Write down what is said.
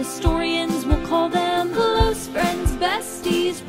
historians will call them close friends, besties,